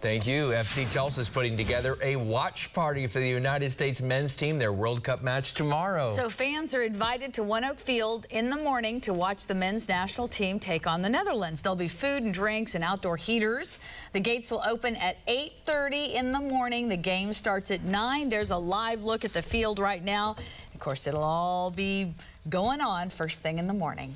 Thank you. FC Tulsa is putting together a watch party for the United States men's team, their World Cup match tomorrow. So fans are invited to ONEOK Field in the morning to watch the men's national team take on the Netherlands. There'll be food and drinks and outdoor heaters. The gates will open at 8.30 in the morning. The game starts at 9. There's a live look at the field right now. Of course, it'll all be going on first thing in the morning.